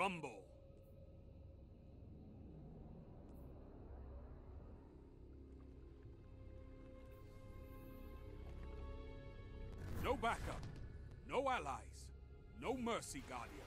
Rumble. No backup. No allies. No mercy, Guardian.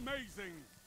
Amazing!